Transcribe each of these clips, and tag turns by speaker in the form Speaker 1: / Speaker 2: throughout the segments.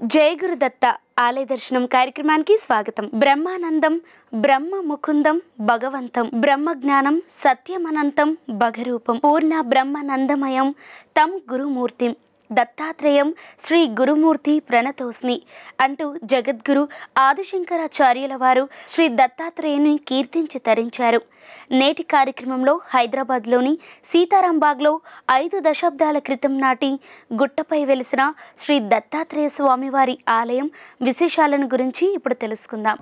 Speaker 1: జయ గురుదత్త ఆలయ దర్శనం కార్యక్రమానికి స్వాగతం. బ్రహ్మానందం బ్రహ్మ ముకుందం భగవంతం బ్రహ్మ జ్ఞానం సత్యమనంతం భగరూపం పూర్ణ బ్రహ్మానందమయం తం గురుమూర్తిం దత్తాత్రేయం శ్రీ గురుమూర్తి ప్రణతోస్మి అంటూ జగద్గురు ఆదిశంకరాచార్యుల వారు శ్రీ దత్తాత్రేయుని కీర్తించి తరించారు. నేటి కార్యక్రమంలో హైదరాబాద్లోని సీతారాంబాగ్లో ఐదు దశాబ్దాల క్రితం నాటి గుట్టపై వెలిసిన శ్రీ దత్తాత్రేయ స్వామివారి ఆలయం విశేషాలను గురించి ఇప్పుడు తెలుసుకుందాం.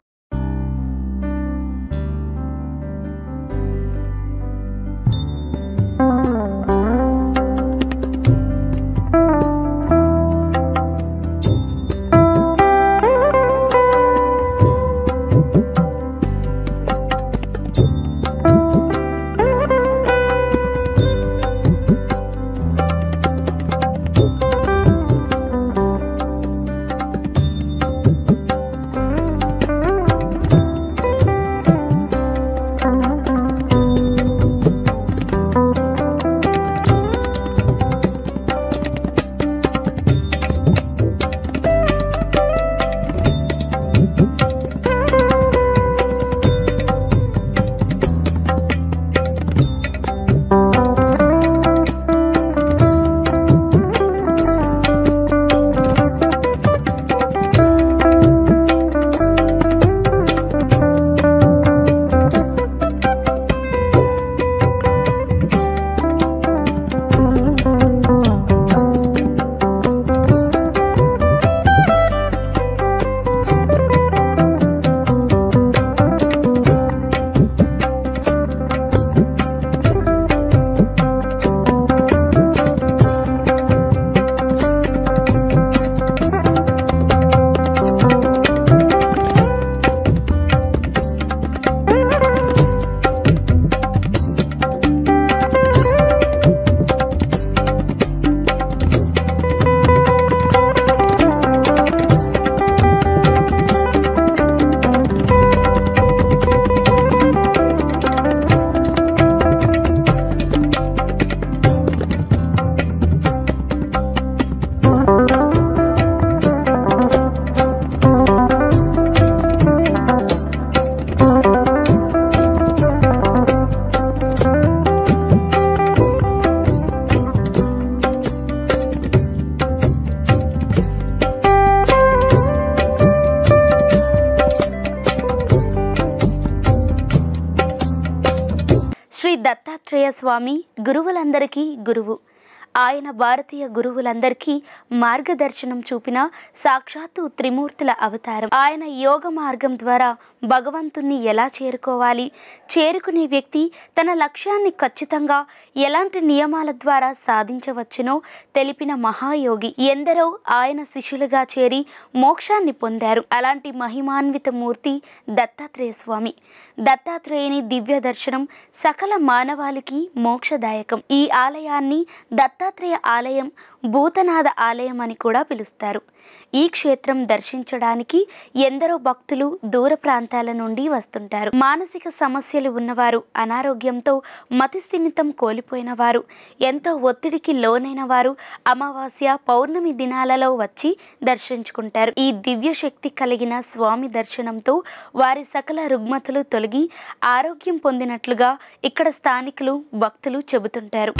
Speaker 1: స్వామి గురువులందరికీ గురువు. ఆయన భారతీయ గురువులందరికీ మార్గదర్శనం చూపిన సాక్షాత్తు త్రిమూర్తుల అవతారం. ఆయన యోగ మార్గం ద్వారా భగవంతుణ్ణి ఎలా చేరుకోవాలి? చేరుకునే వ్యక్తి తన లక్ష్యాన్ని ఖచ్చితంగా ఎలాంటి నియమాల ద్వారా సాధించవచ్చునో తెలిపిన మహాయోగి. ఎందరో ఆయన శిష్యులుగా చేరి మోక్షాన్ని పొందారు. అలాంటి మహిమాన్విత మూర్తి దత్తాత్రేయ స్వామి. దత్తాత్రేయుని దివ్య దర్శనం సకల మానవాళికి మోక్షదాయకం. ఈ ఆలయాన్ని దత్తాత్రేయ ఆలయం భూతనాథ ఆలయం అని కూడా పిలుస్తారు. ఈ క్షేత్రం దర్శించడానికి ఎందరో భక్తులు దూర ప్రాంతాల నుండి వస్తుంటారు. మానసిక సమస్యలు ఉన్నవారు అనారోగ్యంతో మతిస్థిమితం కోల్పోయిన వారు ఎంతో ఒత్తిడికి లోనైన వారు అమావాస్య పౌర్ణమి దినాలలో వచ్చి దర్శించుకుంటారు. ఈ దివ్య శక్తి కలిగిన స్వామి దర్శనంతో వారి సకల రుగ్మతలు తొలగి ఆరోగ్యం పొందినట్లుగా ఇక్కడ స్థానికులు భక్తులు చెబుతుంటారు.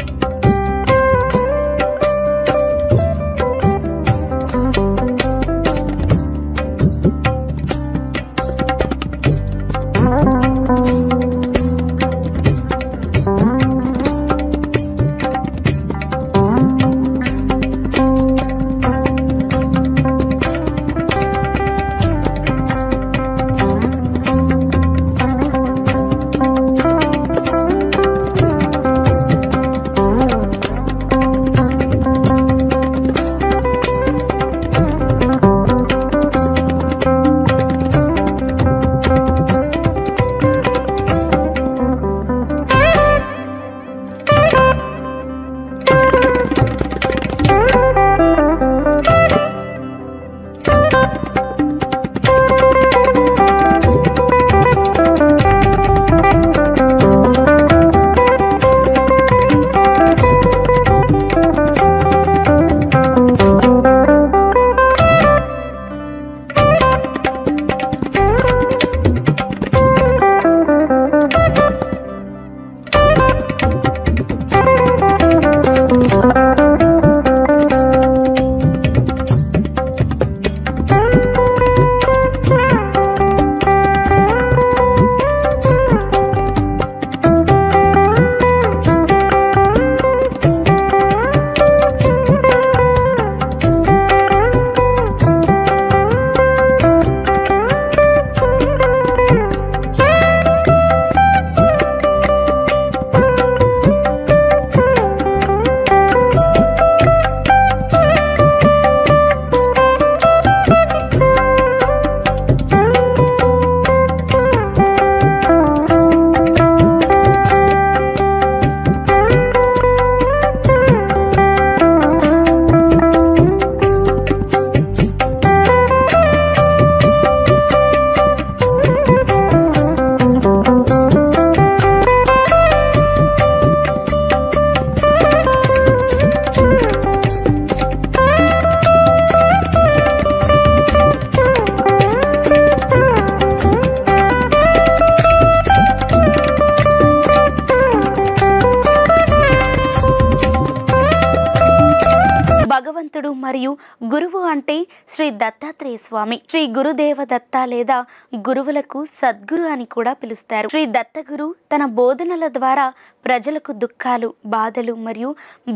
Speaker 1: స్వామి. శ్రీ గురుదేవ దత్త లేదా గురువులకు సద్గురు అని కూడా పిలుస్తారు. శ్రీ దత్తగురు తన బోధనల ద్వారా ప్రజలకు దుఃఖాలు బాధలు మరియు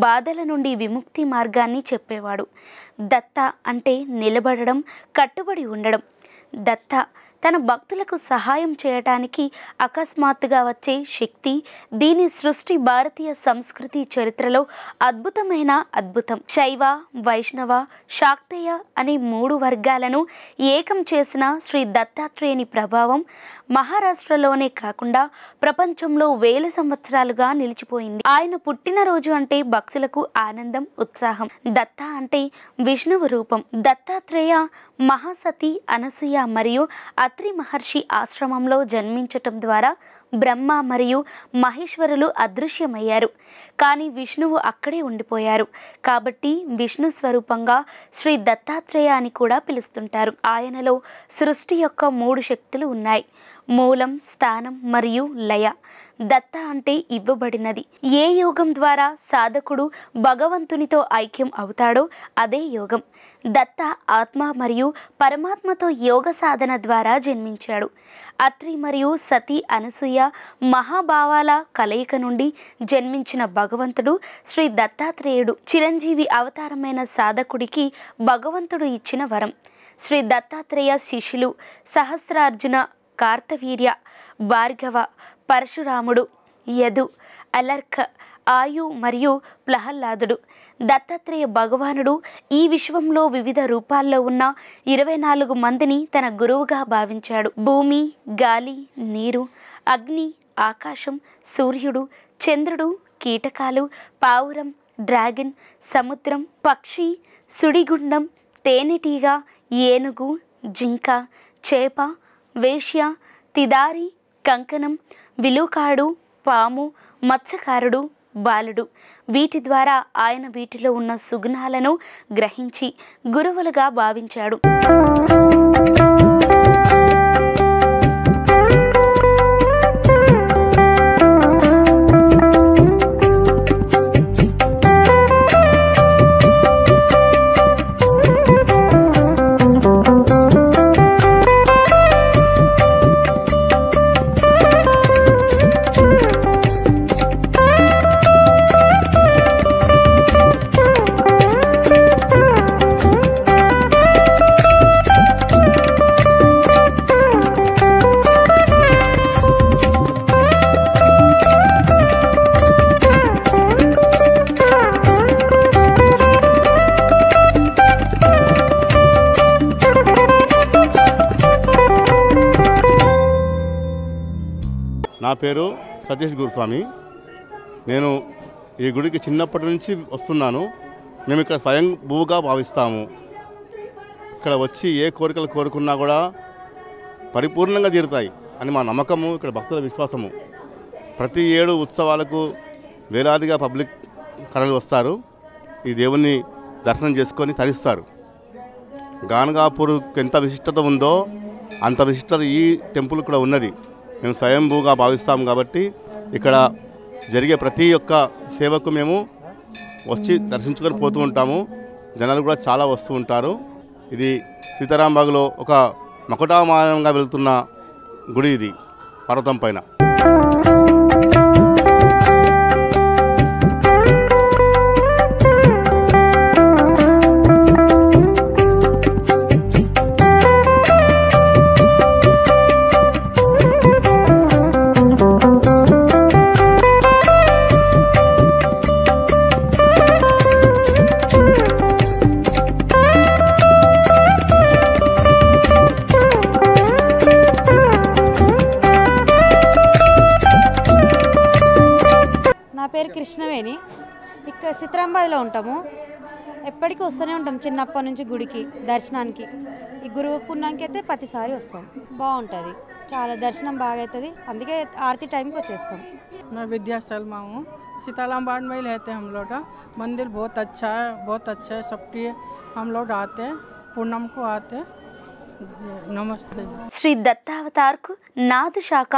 Speaker 1: బాధల నుండి విముక్తి మార్గాన్ని చెప్పేవాడు. దత్త అంటే నిలబడడం కట్టుబడి ఉండడం. దత్త తన భక్తులకు సహాయం చేయటానికి అకస్మాత్తుగా వచ్చే శక్తి దీని సృష్టి భారతీయ సంస్కృతి చరిత్రలో అద్భుతమైన అద్భుతం. శైవ వైష్ణవ శాక్తేయ అనే మూడు వర్గాలను ఏకం చేసిన శ్రీ దత్తాత్రేయుని ప్రభావం మహారాష్ట్రలోనే కాకుండా ప్రపంచంలో వేల సంవత్సరాలుగా నిలిచిపోయింది. ఆయన పుట్టినరోజు అంటే భక్తులకు ఆనందం ఉత్సాహం. దత్త అంటే విష్ణువు రూపం. దత్తాత్రేయ మహాసతి అనసూయ మరియు అత్రి మహర్షి ఆశ్రమంలో జన్మించటం ద్వారా బ్రహ్మ మరియు మహేశ్వరులు అదృశ్యమయ్యారు. కానీ విష్ణువు అక్కడే ఉండిపోయారు. కాబట్టి విష్ణు స్వరూపంగా శ్రీ దత్తాత్రేయ అని కూడా పిలుస్తుంటారు. ఆయనలో సృష్టి యొక్క మూడు శక్తులు ఉన్నాయి. మూలం స్థానం మరియు లయ. దత్త అంటే ఇవ్వబడినది. ఏ యోగం ద్వారా సాధకుడు భగవంతునితో ఐక్యం అవుతాడో అదే యోగం. దత్త ఆత్మ మరియు పరమాత్మతో యోగ సాధన ద్వారా జన్మించాడు. అత్రి మరియు సతీ అనసూయ మహాభావాల కలయిక నుండి జన్మించిన భగవంతుడు శ్రీ దత్తాత్రేయుడు చిరంజీవి అవతారమైన సాధకుడికి భగవంతుడు ఇచ్చిన వరం. శ్రీ దత్తాత్రేయ శిష్యులు సహస్రార్జున కార్తవీర్య భార్గవ పరశురాముడు యదు అలర్క ఆయు మరియు ప్రహ్లాదుడు దత్తాత్రేయ భగవానుడు ఈ విశ్వంలో వివిధ రూపాల్లో ఉన్న ఇరవై నాలుగు మందిని తన గురువుగా భావించాడు. భూమి గాలి నీరు అగ్ని ఆకాశం సూర్యుడు చంద్రుడు కీటకాలు పావురం డ్రాగన్ సముద్రం పక్షి సుడిగుండం తేనెటీగ ఏనుగు జింక చేప వేశ్య తిదారి కంకణం విలుకాడు పాము మత్స్యకారుడు బాలుడు. వీటి ద్వారా ఆయన వీటిలో ఉన్న సుగుణాలను గ్రహించి గురువులుగా భావించాడు.
Speaker 2: నా పేరు సతీష్ గురుస్వామి. నేను ఈ గుడికి చిన్నప్పటి నుంచి వస్తున్నాను. మేము ఇక్కడ స్వయం భూగా భావిస్తాము. ఇక్కడ వచ్చి ఏ కోరికలు కోరుకున్నా కూడా పరిపూర్ణంగా తీరుతాయి అని మా నమ్మకము ఇక్కడ భక్తుల విశ్వాసము. ప్రతి ఏడు ఉత్సవాలకు వేలాదిగా పబ్లిక్ కళలు వస్తారు. ఈ దేవుణ్ణి దర్శనం చేసుకొని తరిస్తారు. గానగాపూర్కి ఎంత విశిష్టత ఉందో అంత విశిష్టత ఈ టెంపుల్ కూడా ఉన్నది. మేము స్వయంభూగా భావిస్తాం కాబట్టి ఇక్కడ జరిగే ప్రతి ఒక్క సేవకు మేము వచ్చి దర్శించుకొని పోతూ ఉంటాము. జనాలు కూడా చాలా వస్తూ ఉంటారు. ఇది సీతారాంబాగ్లో ఒక మకుటామానంగా వెళ్తున్న గుడి ఇది పర్వతం పైన.
Speaker 3: చిన్నప్పటి నుంచి గుడికి దర్శనానికి ఈ గురువు పుణ్యానికి అయితే ప్రతిసారి వస్తాం బాగుంటుంది చాలా దర్శనం బాగా అవుతుంది అందుకే ఆరతి టైంకి వచ్చేస్తాం
Speaker 4: मैं विद्या शर्मा हूँ सीतारामबाग में ही रहते हैं हम लोग मंदिर बहुत अच्छा है बहुत अच्छा है सबकी हम लोग आते हैं पूनम को आते हैं जी, नमस्ते जी
Speaker 1: శ్రీ దత్తావతార్కు నాథ్ శాఖ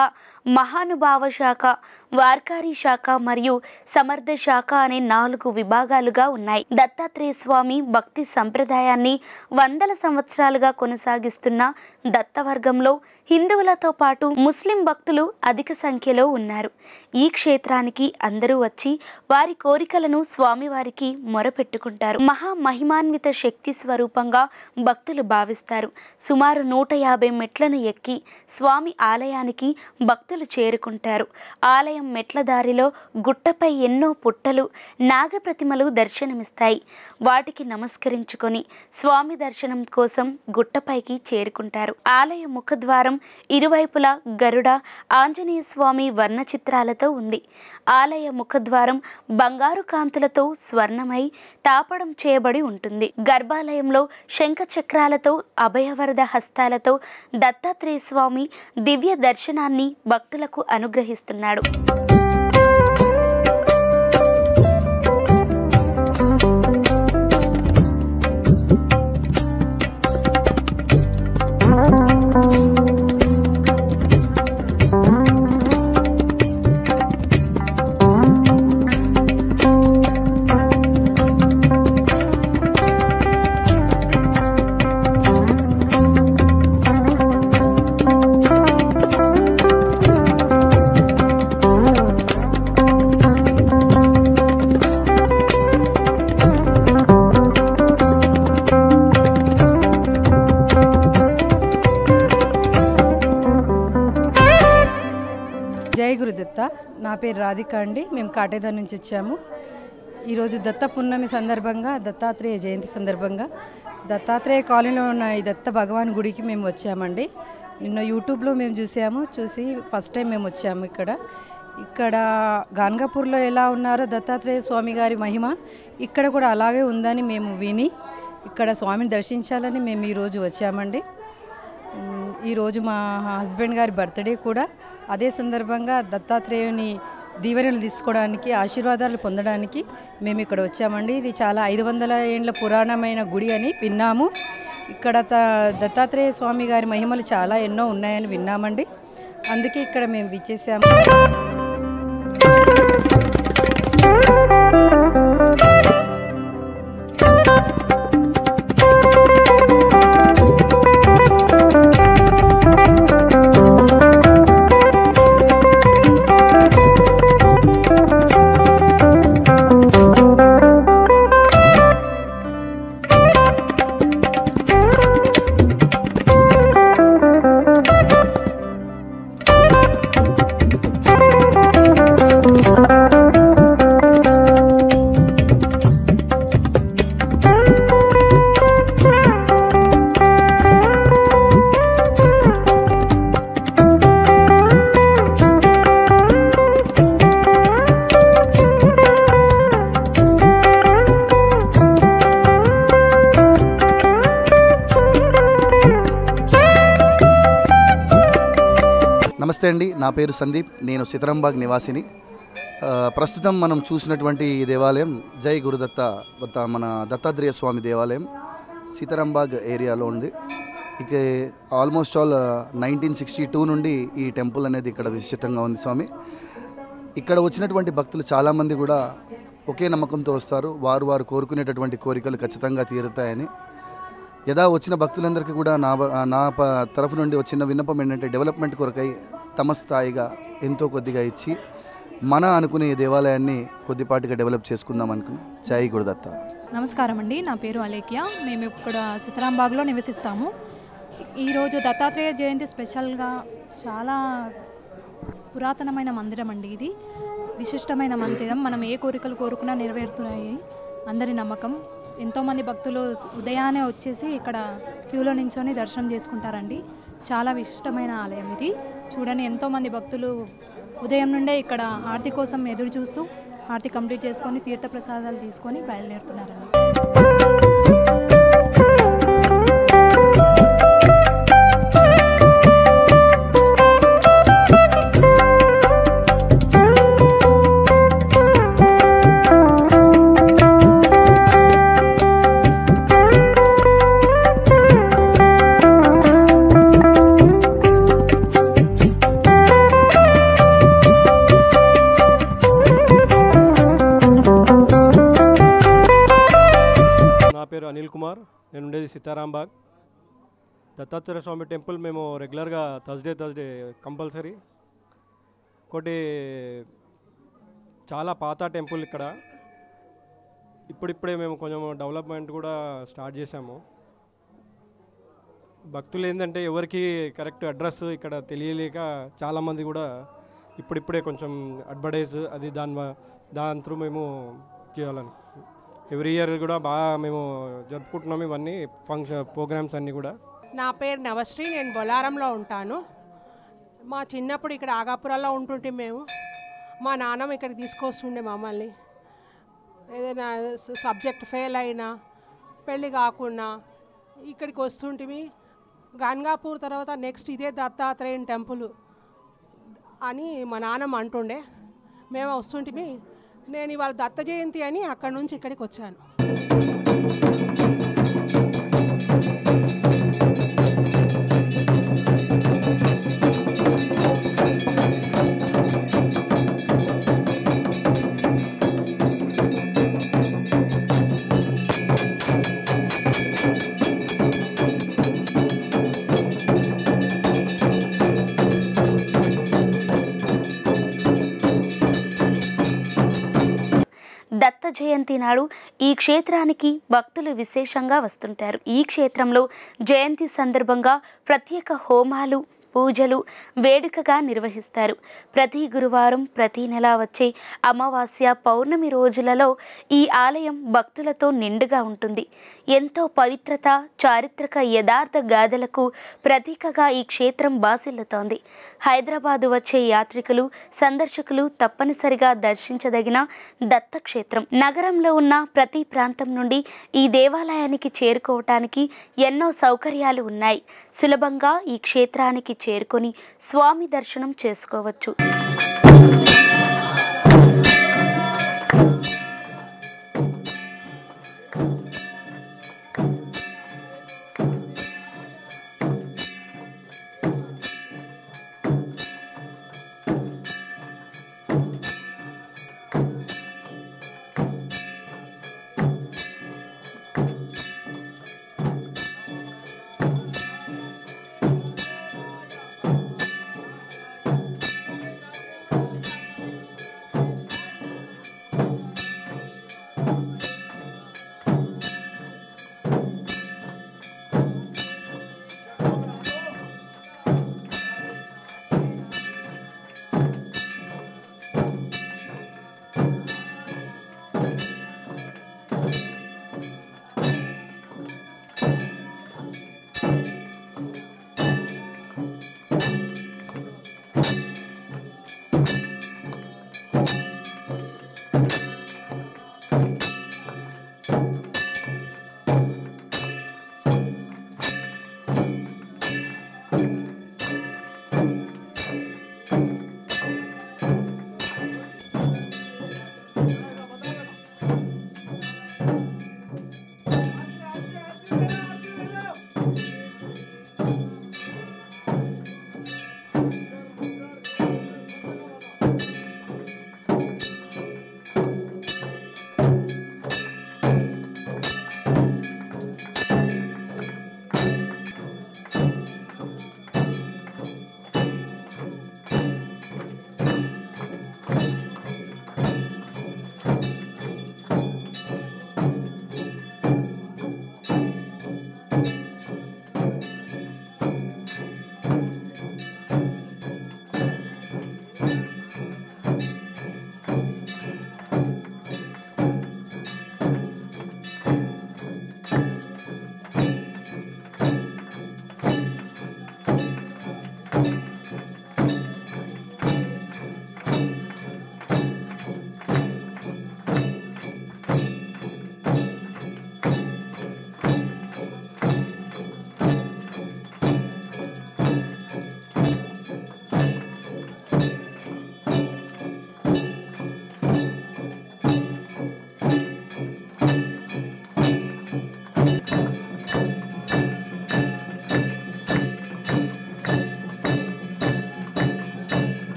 Speaker 1: మహానుభావ శాఖ వార్కారి శాఖ మరియు సమర్థ శాఖ అనే నాలుగు విభాగాలుగా ఉన్నాయి. దత్తాత్రేయ స్వామి భక్తి సంప్రదాయాన్ని వందల సంవత్సరాలుగా కొనసాగిస్తున్న దత్తవర్గంలో హిందువులతో పాటు ముస్లిం భక్తులు అధిక సంఖ్యలో ఉన్నారు. ఈ క్షేత్రానికి అందరూ వచ్చి వారి కోరికలను స్వామివారికి మొరపెట్టుకుంటారు. మహా మహిమాన్విత శక్తి స్వరూపంగా భక్తులు భావిస్తారు. సుమారు నూట యాభై మెట్లను ఎక్కి స్వామి ఆలయానికి భక్తులు చేరుకుంటారు. ఆలయం మెట్ల దారిలో గుట్టపై ఎన్నో పుట్టలు నాగప్రతిమలు దర్శనమిస్తాయి. వాటికి నమస్కరించుకొని స్వామి దర్శనం కోసం గుట్టపైకి చేరుకుంటారు. ఆలయ ముఖద్వారం ఇరువైపులా గరుడ ఆంజనేయ స్వామి వర్ణ చిత్రాలతో ఉంది. ఆలయ ముఖద్వారం బంగారు కాంతులతో స్వర్ణమై తాపడం చేయబడి ఉంటుంది. గర్భాలయంలో శంఖ చక్రాలతో అభయవరద హస్తాలతో దత్తాత్రేయ స్వామి దివ్య దర్శనాన్ని భక్తులకు అనుగ్రహిస్తున్నాడు.
Speaker 5: నా పేరు రాధిక అండి. మేము కాటేదా నుంచి వచ్చాము. ఈరోజు దత్త పున్నమి సందర్భంగా దత్తాత్రేయ జయంతి సందర్భంగా దత్తాత్రేయ కాలనీలో ఉన్న ఈ దత్త భగవాన్ గుడికి మేము వచ్చామండి. నిన్న యూట్యూబ్లో మేము చూసాము చూసి ఫస్ట్ టైం మేము వచ్చాము ఇక్కడ. ఇక్కడ గాన్గాపూర్లో ఎలా ఉన్నారో దత్తాత్రేయ స్వామి గారి మహిమ ఇక్కడ కూడా అలాగే ఉందని మేము విని ఇక్కడ స్వామిని దర్శించాలని మేము ఈరోజు వచ్చామండి. ఈరోజు మా హస్బెండ్ గారి బర్త్డే కూడా అదే సందర్భంగా దత్తాత్రేయుని దీవెనలు తీసుకోవడానికి ఆశీర్వాదాలు పొందడానికి మేము ఇక్కడ వచ్చామండి. ఇది చాలా ఐదు వందల ఏండ్ల పురాణమైన గుడి అని విన్నాము. ఇక్కడ త- దత్తాత్రేయ స్వామి గారి మహిమలు చాలా ఎన్నో ఉన్నాయని విన్నామండి. అందుకే ఇక్కడ మేము విచ్చేసాము.
Speaker 6: నమస్తే అండి. నా పేరు సందీప్. నేను సితరంబాగ్ నివాసిని. ప్రస్తుతం మనం చూసినటువంటి ఈ దేవాలయం జై గురుదత్త మన దత్తాత్రేయ స్వామి దేవాలయం సీతారాంబాగ్ ఏరియాలో ఉంది. ఇక almost all nineteen sixty two నుండి ఈ టెంపుల్ అనేది ఇక్కడ విశిష్టంగా ఉంది స్వామి. ఇక్కడ వచ్చినటువంటి భక్తులు చాలామంది కూడా ఒకే నమ్మకంతో వస్తారు. వారు వారు కోరుకునేటటువంటి కోరికలు ఖచ్చితంగా తీరుతాయని. యథా వచ్చిన భక్తులందరికీ కూడా నా నా ప- తరఫు నుండి వచ్చిన విన్నపం ఏంటంటే డెవలప్మెంట్ కొరకై తమ స్థాయిగా ఎంతో కొద్దిగా ఇచ్చి మన అనుకునే ఈ దేవాలయాన్ని కొద్దిపాటిగా డెవలప్ చేసుకుందాం అనుకున్నాం. జై గురుదత్త.
Speaker 7: నమస్కారం అండి. నా పేరు అలేఖ్య. మేము ఇక్కడ సీతారాంబాగ్లో నివసిస్తాము. ఈరోజు దత్తాత్రేయ జయంతి స్పెషల్గా చాలా పురాతనమైన మందిరం అండి ఇది. విశిష్టమైన మందిరం. మనం ఏ కోరికలు కోరుకున్నా నెరవేరుతున్నాయి. అందరి నమ్మకం. ఎంతోమంది భక్తులు ఉదయాన్నే వచ్చేసి ఇక్కడ క్యూలో నించొని దర్శనం చేసుకుంటారండి. చాలా విశిష్టమైన ఆలయం ఇది. చూడని ఎంతోమంది భక్తులు ఉదయం నుండే ఇక్కడ ఆర్తి కోసం ఎదురు చూస్తూ హారతి కంప్లీట్ చేసుకొని తీర్థప్రసాదాలు తీసుకొని బయలుదేరుతున్నారండి పేరు అనిల్
Speaker 8: కుమార్. నేను ఉండేది సీతారాంబాగ్ దత్తాత్రేయ స్వామి టెంపుల్ మేము రెగ్యులర్గా థర్స్డే థర్స్డే కంపల్సరీ. ఒకటి చాలా పాత టెంపుల్ ఇక్కడ. ఇప్పుడిప్పుడే మేము కొంచెం డెవలప్మెంట్ కూడా స్టార్ట్ చేసాము భక్తులు ఏంటంటే ఎవరికి కరెక్ట్ అడ్రస్ ఇక్కడ తెలియలేక చాలామంది కూడా ఇప్పుడిప్పుడే కొంచెం అడ్వర్టైజ్ అది దాని దాని త్రూ మేము చేయాలని. ఎవ్రీ ఇయర్ కూడా బాగా మేము జరుపుకుంటున్నాం ఇవన్నీ ఫంక్షన్ ప్రోగ్రామ్స్ అన్నీ కూడా.
Speaker 9: నా పేరు నవశ్రీ నేను బొలారంలో ఉంటాను. మా చిన్నప్పుడు ఇక్కడ ఆగాపురాల్లో ఉంటుంటే మేము మా నాన్నమ్మ ఇక్కడికి తీసుకొస్తుండే మమ్మల్ని. ఏదైనా స- సబ్జెక్ట్ ఫెయిల్ అయినా పెళ్ళి కాకుండా ఇక్కడికి వస్తుంటివి గంగాపూర్ తర్వాత నెక్స్ట్ ఇదే దత్తాత్రేయన్ టెంపుల్ అని మా నాన్నమ్మ అంటుండే. మేము వస్తుంటిమి నేను ఇవాళ దత్త జయంతి అని అక్కడి నుంచి ఇక్కడికి వచ్చాను.
Speaker 1: జయంతి నాడు ఈ క్షేత్రానికి భక్తులు విశేషంగా వస్తుంటారు. ఈ క్షేత్రంలో జయంతి సందర్భంగా ప్రత్యేక హోమాలు పూజలు వేడుకగా నిర్వహిస్తారు. ప్రతి గురువారం ప్రతి నెల వచ్చే అమావాస్య పౌర్ణమి రోజులలో ఈ ఆలయం భక్తులతో నిండుగా ఉంటుంది. ఎంతో పవిత్రత చారిత్రక యథార్థ గాథలకు ప్రతీకగా ఈ క్షేత్రం బాసిల్లుతోంది. హైదరాబాదు వచ్చే యాత్రికులు సందర్శకులు తప్పనిసరిగా దర్శించదగిన దత్తక్షేత్రం. నగరంలో ఉన్న ప్రతి ప్రాంతం నుండి ఈ దేవాలయానికి చేరుకోవటానికి ఎన్నో సౌకర్యాలు ఉన్నాయి. సులభంగా ఈ క్షేత్రానికి చేరుకొని స్వామి దర్శనం చేసుకోవచ్చు.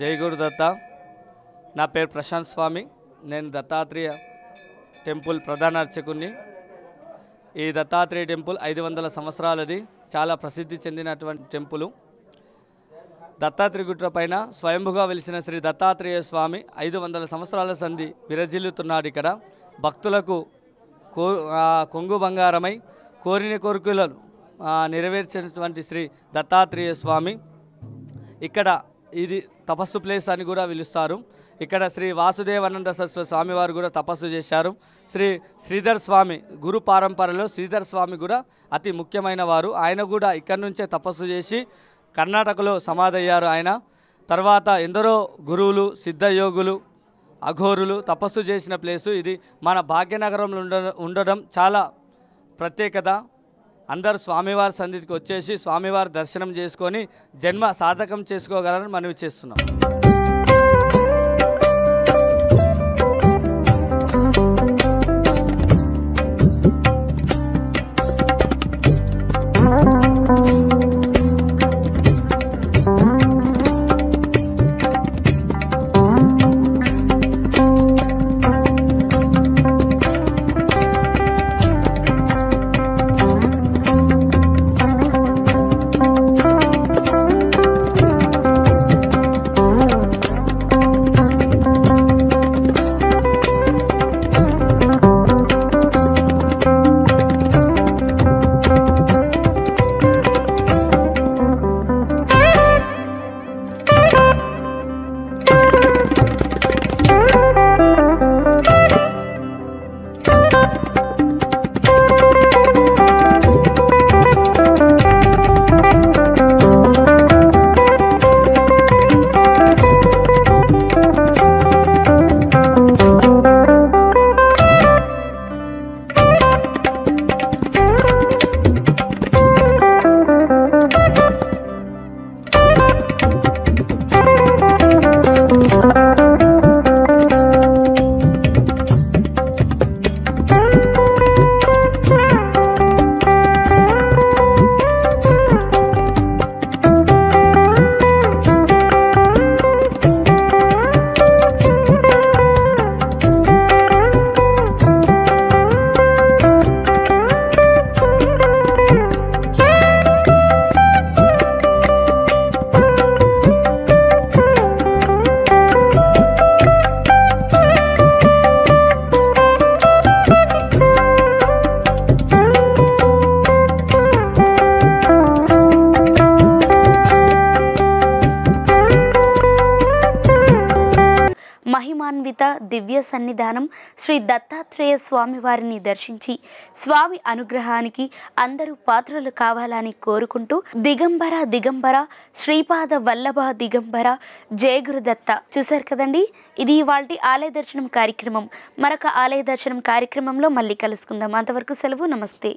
Speaker 10: జై గురు దత్త. నా పేరు ప్రశాంత్ స్వామి. నేను దత్తాత్రేయ టెంపుల్ ప్రధాన అర్చకుని ఈ దత్తాత్రేయ టెంపుల్ ఐదు వందల సంవత్సరాలది చాలా ప్రసిద్ధి చెందినటువంటి టెంపుల్. దత్తాత్రేయ గుట్ర పైన స్వయంభుగా వెలిసిన శ్రీ దత్తాత్రేయ స్వామి ఐదు వందల సంవత్సరాల సంధి విరజిల్లుతున్నాడు ఇక్కడ. భక్తులకు కో కొంగు బంగారమై కోరిన కోరికలను నెరవేర్చినటువంటి శ్రీ దత్తాత్రేయ స్వామి. ఇక్కడ ఇది తపస్సు ప్లేస్ అని కూడా పిలుస్తారు. ఇక్కడ శ్రీ వాసుదేవానంద సరస్వతి స్వామివారు కూడా తపస్సు చేశారు. శ్రీ శ్రీధర్ స్వామి గురు పారంపరలో శ్రీధర్ స్వామి కూడా అతి ముఖ్యమైన వారు. ఆయన కూడా ఇక్కడి నుంచే తపస్సు చేసి కర్ణాటకలో సమాధయ్యారు ఆయన. తర్వాత ఎందరో గురువులు సిద్ధయోగులు అఘోరులు తపస్సు చేసిన ప్లేసు. ఇది మన భాగ్యనగరంలో ఉండ ఉండడం చాలా ప్రత్యేకత. అందరూ స్వామివారి సన్నిధికి వచ్చేసి స్వామివారి దర్శనం చేసుకొని జన్మ సాధకం చేసుకోగలరని మనవి చేస్తున్నాం.
Speaker 1: సన్నిధానం శ్రీ దత్తాత్రేయ స్వామి వారిని దర్శించి స్వామి అనుగ్రహానికి అందరూ పాత్రలు కావాలని కోరుకుంటూ దిగంబర దిగంబర శ్రీపాద వల్లభ దిగంబర జయగురుదత్త చూశారు కదండి? ఇది ఇవాల్టి ఆలయ దర్శనం కార్యక్రమం. మరొక ఆలయ దర్శనం కార్యక్రమంలో మళ్ళీ కలుసుకుందాం. అంతవరకు సెలవు. నమస్తే.